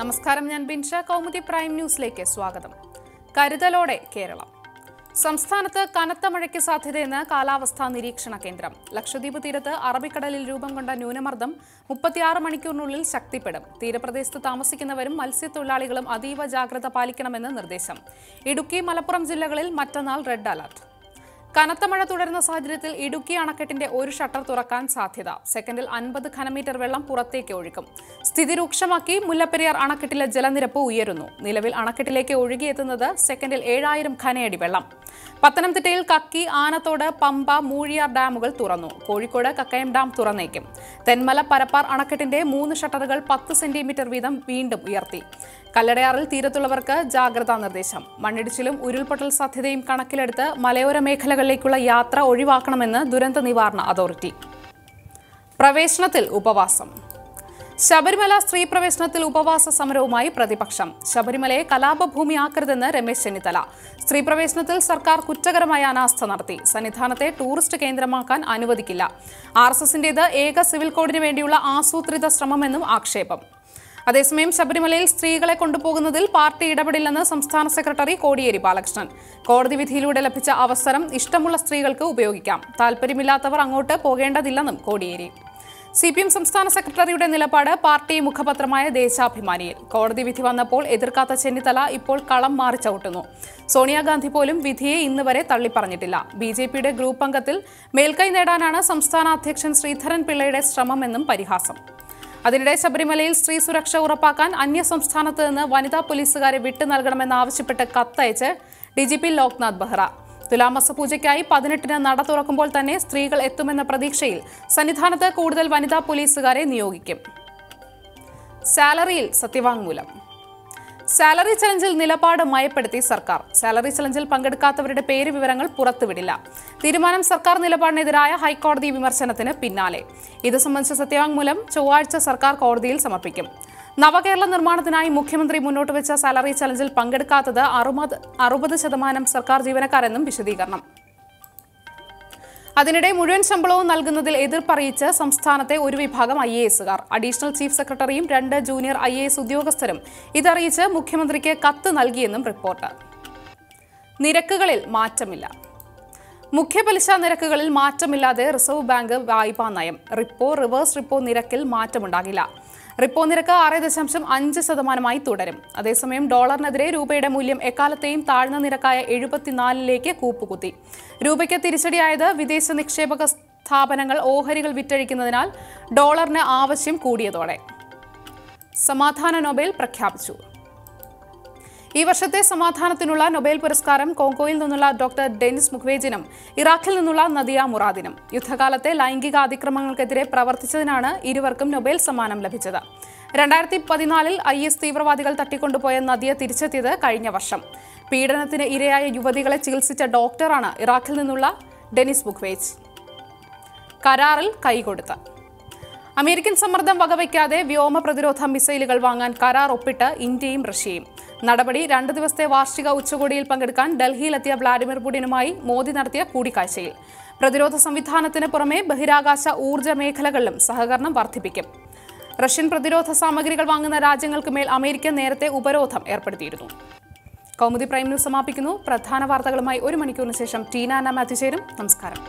നമസ്കാരം ഞാൻ ബിൻഷ. കൗമുദി പ്രൈം ന്യൂസിലേക്ക് സ്വാഗതം. കരുതലോടെ കേരളം. സംസ്ഥാനത്ത് കനത്ത മഴയ്ക്ക് സാധ്യതയെന്ന് കാലാവസ്ഥാ നിരീക്ഷണ കേന്ദ്രം. ലക്ഷദ്വീപ് തീരത്ത് അറബിക്കടലിൽ രൂപം കൊണ്ട ന്യൂനമർദ്ദം മുപ്പത്തിയാറ് മണിക്കൂറിനുള്ളിൽ ശക്തിപ്പെടും. തീരപ്രദേശത്ത് താമസിക്കുന്നവരും മത്സ്യത്തൊഴിലാളികളും അതീവ ജാഗ്രത പാലിക്കണമെന്ന് നിർദ്ദേശം. ഇടുക്കി മലപ്പുറം ജില്ലകളിൽ മറ്റന്നാൾ റെഡ് അലർട്ട്. കനത്ത മഴ തുടരുന്ന സാഹചര്യത്തിൽ ഇടുക്കി അണക്കെട്ടിന്റെ ഒരു ഷട്ടർ തുറക്കാൻ സാധ്യത. സെക്കൻഡിൽ അൻപത് ഘനമീറ്റർ വെള്ളം പുറത്തേക്ക് ഒഴുക്കും സ്ഥിതി രൂക്ഷമാക്കി മുല്ലപ്പെരിയാർ അണക്കെട്ടിലെ ജലനിരപ്പ് ഉയരുന്നു. നിലവിൽ അണക്കെട്ടിലേക്ക് ഒഴുകിയെത്തുന്നത് സെക്കൻഡിൽ ഏഴായിരം ഘനയടി വെള്ളം. പത്തനംതിട്ടയിൽ കക്കി ആനത്തോട് പമ്പ മൂഴിയാർ ഡാമുകൾ തുറന്നു. കോഴിക്കോട് കക്കയം ഡാം തുറന്നേക്കും. തെന്മല പരപ്പാർ അണക്കെട്ടിന്റെ മൂന്ന് ഷട്ടറുകൾ പത്ത് സെന്റിമീറ്റർ വീതം വീണ്ടും ഉയർത്തി. കല്ലടയാറിൽ തീരത്തുള്ളവർക്ക് ജാഗ്രതാ നിർദ്ദേശം. മണ്ണിടിച്ചിലും ഉരുൾപൊട്ടൽ സാധ്യതയും കണക്കിലെടുത്ത് മലയോര മേഖലകളിലേക്കുള്ള യാത്ര ഒഴിവാക്കണമെന്ന് ദുരന്ത നിവാരണ അതോറിറ്റി. പ്രവേശനത്തിൽ ഉപവാസം. ശബരിമല സ്ത്രീ പ്രവേശനത്തിൽ ഉപവാസ സമരവുമായി പ്രതിപക്ഷം. ശബരിമലയെ കലാപഭൂമിയാക്കരുതെന്ന് രമേശ് ചെന്നിത്തല. സ്ത്രീ പ്രവേശനത്തിൽ സർക്കാർ കുറ്റകരമായ അനാസ്ഥ നടത്തി. സന്നിധാനത്തെ ടൂറിസ്റ്റ് കേന്ദ്രമാക്കാൻ അനുവദിക്കില്ല. ആർ എസ് എസിന്റേത് ഏക സിവിൽ കോഡിന് വേണ്ടിയുള്ള ആസൂത്രിത ശ്രമമെന്നും ആക്ഷേപം. അതേസമയം ശബരിമലയിൽ സ്ത്രീകളെ കൊണ്ടുപോകുന്നതിൽ പാർട്ടി ഇടപെടില്ലെന്ന് സംസ്ഥാന സെക്രട്ടറി കോടിയേരി ബാലകൃഷ്ണൻ. കോടതി വിധിയിലൂടെ ലഭിച്ച അവസരം ഇഷ്ടമുള്ള സ്ത്രീകൾക്ക് ഉപയോഗിക്കാം. താല്പര്യമില്ലാത്തവർ അങ്ങോട്ട് പോകേണ്ടതില്ലെന്നും കോടിയേരി. സി പി എം സംസ്ഥാന സെക്രട്ടറിയുടെ നിലപാട് പാർട്ടി മുഖപത്രമായ ദേശാഭിമാനിയിൽ. കോടതി വിധി വന്നപ്പോൾ എതിർക്കാത്ത ചെന്നിത്തല ഇപ്പോൾ കളം മാറി ചവിട്ടുന്നു. സോണിയാഗാന്ധി പോലും വിധിയെ ഇന്ന് വരെ തള്ളിപ്പറഞ്ഞിട്ടില്ല. ബി ജെ പിയുടെ ഗ്രൂപ്പ് അംഗത്തിൽ മേൽക്കൈ നേടാനാണ് സംസ്ഥാന അധ്യക്ഷൻ ശ്രീധരൻ പിള്ളയുടെ ശ്രമമെന്നും പരിഹാസം. അതിനിടെ ശബരിമലയിൽ സ്ത്രീ സുരക്ഷ ഉറപ്പാക്കാൻ അന്യ സംസ്ഥാനത്ത് നിന്ന് വനിതാ പോലീസുകാരെ വിട്ടു നൽകണമെന്നാവശ്യപ്പെട്ട് കത്തയച്ച് D G P Loknath Behera. തുലാമസ പൂജയ്ക്കായി പതിനെട്ടിന് നട തുറക്കുമ്പോൾ തന്നെ സ്ത്രീകൾ എത്തുമെന്ന പ്രതീക്ഷയിൽ സന്നിധാനത്ത് കൂടുതൽ വനിതാ പോലീസുകാരെ നിയോഗിക്കും. സാലറിയിൽ സത്യവാങ്മൂലം. സാലറി ചലഞ്ചിൽ നിലപാട് മയപ്പെടുത്തി സർക്കാർ. സാലറി ചലഞ്ചിൽ പങ്കെടുക്കാത്തവരുടെ പേര് വിവരങ്ങൾ പുറത്തുവിടില്ല. തീരുമാനം സർക്കാർ നിലപാടിനെതിരായ ഹൈക്കോടതി വിമർശനത്തിന് പിന്നാലെ. ഇത് സംബന്ധിച്ച സത്യവാങ്മൂലം ചൊവ്വാഴ്ച സർക്കാർ കോടതിയിൽ സമർപ്പിക്കും. നവകേരള നിർമ്മാണത്തിനായി മുഖ്യമന്ത്രി മുന്നോട്ട് വെച്ച സാലറി ചലഞ്ചിൽ പങ്കെടുക്കാത്തത് അറുപത് അറുപത് ശതമാനം സർക്കാർ ജീവനക്കാരെന്നും വിശദീകരണം. അതിനിടെ മുഴുവൻ ശമ്പളവും നൽകുന്നതിൽ എതിർപ്പറിയിച്ച് സംസ്ഥാനത്തെ ഒരു വിഭാഗം ഐ എ എസുകാർ അഡീഷണൽ ചീഫ് സെക്രട്ടറിയും രണ്ട് ജൂനിയർ ഐ എ എസ് ഉദ്യോഗസ്ഥരും ഇതറിയിച്ച് മുഖ്യമന്ത്രിക്ക് കത്ത് നൽകിയെന്നും റിപ്പോർട്ട്. നിരക്കുകളിൽ മാറ്റമില്ല. മുഖ്യപലിശ നിരക്കുകളിൽ മാറ്റമില്ലാതെ റിസർവ് ബാങ്ക് വായ്പാ നയം. റിപ്പോ റിവേഴ്സ് റിപ്പോ നിരക്കിൽ മാറ്റമുണ്ടാകില്ല. റിപ്പോ നിരക്ക് ആറ് ദശാംശം അഞ്ച് ശതമാനമായി തുടരും. അതേസമയം ഡോളറിനെതിരെ രൂപയുടെ മൂല്യം എക്കാലത്തെയും താഴ്ന്ന നിരക്കായ എഴുപത്തിനാലിലേക്ക് കൂപ്പുകുത്തി. രൂപയ്ക്ക് തിരിച്ചടിയായത് വിദേശ നിക്ഷേപക സ്ഥാപനങ്ങൾ ഓഹരികൾ വിറ്റഴിക്കുന്നതിനാൽ ഡോളറിന് ആവശ്യം കൂടിയതോടെ. സമാധാന നൊബേൽ പ്രഖ്യാപിച്ചു. ഈ വർഷത്തെ സമാധാനത്തിനുള്ള നൊബേൽ പുരസ്കാരം കോങ്കോയിൽ നിന്നുള്ള ഡോക്ടർ ഡെനിസ് മുഖ്വേജിനും ഇറാഖിൽ നിന്നുള്ള നദിയ മുറാദിനും. യുദ്ധകാലത്തെ ലൈംഗിക അതിക്രമങ്ങൾക്കെതിരെ പ്രവർത്തിച്ചതിനാണ് ഇരുവർക്കും നൊബേൽ സമ്മാനം ലഭിച്ചത്. രണ്ടായിരത്തി പതിനാലിൽ ഐ എസ് തീവ്രവാദികൾ തട്ടിക്കൊണ്ടുപോയ നദിയെ തിരിച്ചെത്തിയത് കഴിഞ്ഞ വർഷം. പീഡനത്തിന് ഇരയായ യുവതികളെ ചികിത്സിച്ച ഡോക്ടറാണ് ഇറാഖിൽ നിന്നുള്ള ഡെനിസ് മുഖ്വേജ്. കരാറിൽ കൈകൊടുത്ത്. അമേരിക്കൻ സമ്മർദ്ദം വകവയ്ക്കാതെ വ്യോമ പ്രതിരോധ മിസൈലുകൾ വാങ്ങാൻ കരാർ ഒപ്പിട്ട് ഇന്ത്യയും റഷ്യയും. നടപടി രണ്ട് ദിവസത്തെ വാർഷിക ഉച്ചകോടിയിൽ പങ്കെടുക്കാൻ ഡൽഹിയിലെത്തിയ വ്ളാഡിമിർ പുടിനുമായി മോദി നടത്തിയ കൂടിക്കാഴ്ചയിൽ. പ്രതിരോധ സംവിധാനത്തിന് പുറമെ ബഹിരാകാശ ഊർജ മേഖലകളിലും സഹകരണം വർദ്ധിപ്പിക്കും. റഷ്യൻ പ്രതിരോധ സാമഗ്രികൾ വാങ്ങുന്ന രാജ്യങ്ങൾക്ക് മേൽ അമേരിക്ക നേരത്തെ ഉപരോധം ഏർപ്പെടുത്തിയിരുന്നു. കൗമുദി പ്രൈം ന്യൂസ് സമാപിക്കുന്നു. പ്രധാന വാർത്തകളുമായി ഒരു മണിക്കൂറിന് ശേഷം ടീന അന്ന മാത്യു ചേരും നമസ്കാരം.